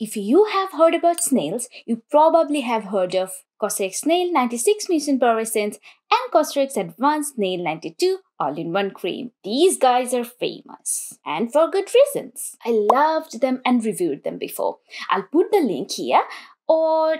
If you have heard about snails, you probably have heard of Cosrx Snail 96 Mucin Power Essence and Cosrx Advanced Snail 92 all-in-one cream. These guys are famous and for good reasons. I loved them and reviewed them before. I'll put the link here or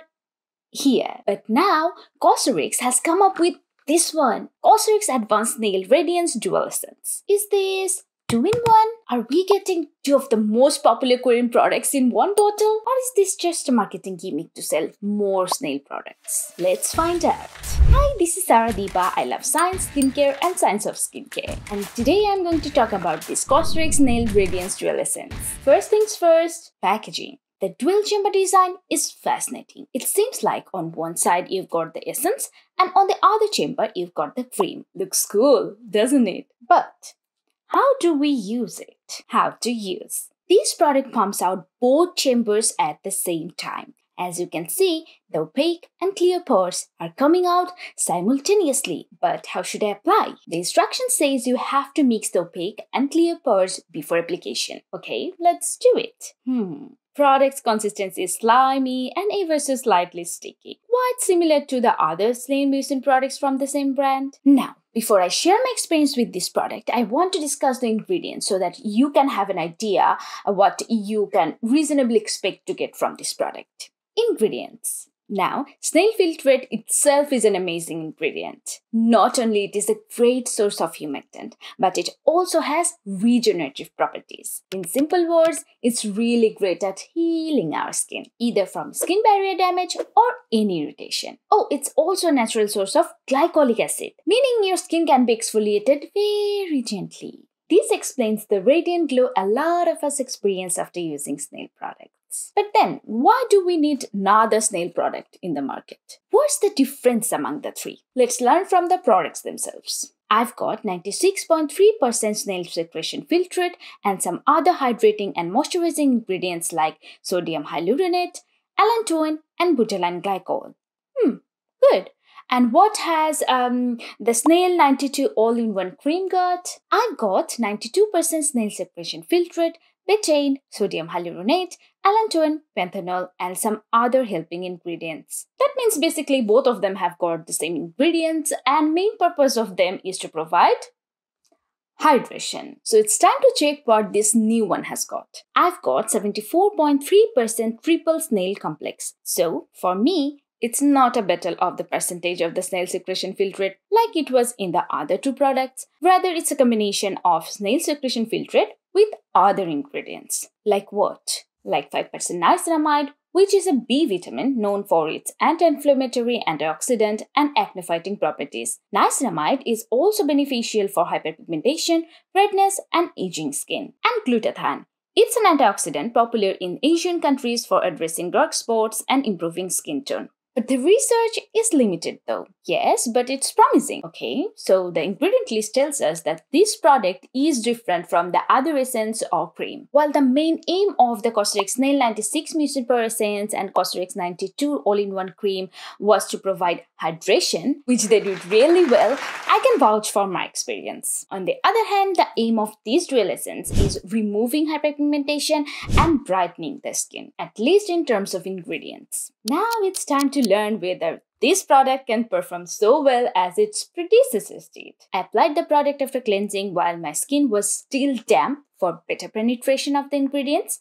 here. But now Cosrx has come up with this one, Cosrx Advanced Snail Radiance Dual Essence. Is this two in one? Are we getting two of the most popular Korean products in one bottle? Or is this just a marketing gimmick to sell more snail products? Let's find out. Hi, this is Sarah Diba. I love science, skincare, and science of skincare. And today I'm going to talk about this Cosrx Snail Radiance Dual Essence. First things first, packaging. The dual chamber design is fascinating. It seems like on one side you've got the essence and on the other chamber you've got the cream. Looks cool, doesn't it? But how do we use it? How to use. This product pumps out both chambers at the same time. As you can see, the opaque and clear pores are coming out simultaneously. But how should I apply? The instruction says you have to mix the opaque and clear pores before application. Okay, let's do it. Hmm. Product's consistency is slimy and ever so slightly sticky, quite similar to the other Snail Mucin products from the same brand. Now, before I share my experience with this product, I want to discuss the ingredients so that you can have an idea of what you can reasonably expect to get from this product. Ingredients now, snail filtrate itself is an amazing ingredient. Not only it is a great source of humectant, but it also has regenerative properties. In simple words, it's really great at healing our skin, either from skin barrier damage or any irritation. Oh, it's also a natural source of glycolic acid, meaning your skin can be exfoliated very gently. This explains the radiant glow a lot of us experience after using snail products. But then, why do we need another snail product in the market? What's the difference among the three? Let's learn from the products themselves. I've got 96.3% snail secretion filtrate and some other hydrating and moisturizing ingredients like sodium hyaluronate, allantoin, and butylene glycol. Hmm, good. And what has um, the Snail 92 all-in-one cream got? I've got 92% snail secretion filtrate, betaine, sodium hyaluronate, allantoin, panthenol, and some other helping ingredients. That means basically both of them have got the same ingredients and main purpose of them is to provide hydration. So it's time to check what this new one has got. I've got 74.3% triple snail complex. So for me, it's not a battle of the percentage of the snail secretion filtrate like it was in the other two products. Rather, it's a combination of snail secretion filtrate with other ingredients. Like what? Like 5% niacinamide, which is a B vitamin known for its anti-inflammatory, antioxidant, and acne-fighting properties. Niacinamide is also beneficial for hyperpigmentation, redness, and aging skin. And glutathione. It's an antioxidant popular in Asian countries for addressing dark spots and improving skin tone. But the research is limited though. Yes, but it's promising. Okay, so the ingredient list tells us that this product is different from the other essence or cream. While the main aim of the Cosrx Snail 96 Mucin Power Essence and Cosrx 92 all-in-one cream was to provide hydration, which they did really well, I can vouch for my experience. On the other hand, the aim of this dual essence is removing hyperpigmentation and brightening the skin, at least in terms of ingredients. Now it's time to learn whether this product can perform so well as its predecessors did. I applied the product after cleansing while my skin was still damp for better penetration of the ingredients.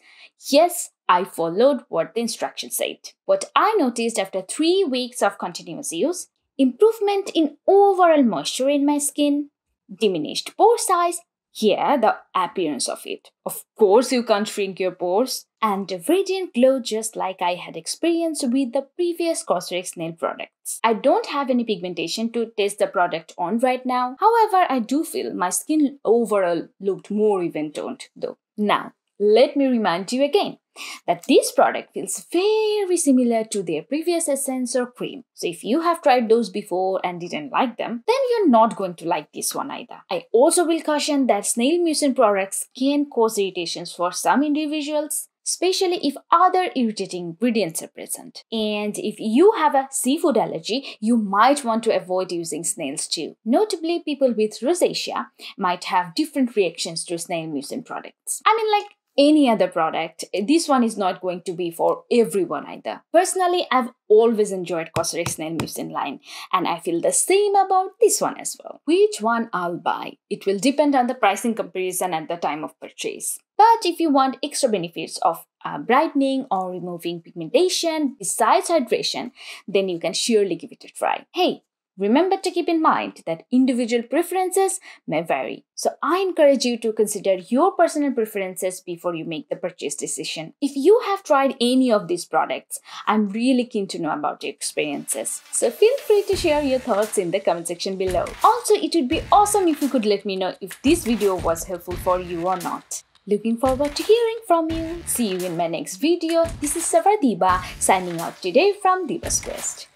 Yes, I followed what the instructions said. What I noticed after 3 weeks of continuous use, improvement in overall moisture in my skin, diminished pore size, yeah, the appearance of it. Of course, you can't shrink your pores. And a radiant glow just like I had experienced with the previous Cosrx snail products. I don't have any pigmentation to test the product on right now. However, I do feel my skin overall looked more even toned though. Now, let me remind you again that this product feels very similar to their previous essence or cream. So if you have tried those before and didn't like them, then you're not going to like this one either. I also will caution that snail mucin products can cause irritations for some individuals especially if other irritating ingredients are present. And if you have a seafood allergy, you might want to avoid using snails too. Notably, people with rosacea might have different reactions to snail mucin products. I mean, like, any other product. This one is not going to be for everyone either. Personally, I've always enjoyed Cosrx Snail Mucin line and I feel the same about this one as well. Which one I'll buy? It will depend on the pricing comparison at the time of purchase. But if you want extra benefits of uh, brightening or removing pigmentation besides hydration, then you can surely give it a try. Hey, Remember to keep in mind that individual preferences may vary. So I encourage you to consider your personal preferences before you make the purchase decision. If you have tried any of these products, I'm really keen to know about your experiences. So feel free to share your thoughts in the comment section below. Also, it would be awesome if you could let me know if this video was helpful for you or not. Looking forward to hearing from you. See you in my next video. This is Savardhiba signing out today from Diba's Quest.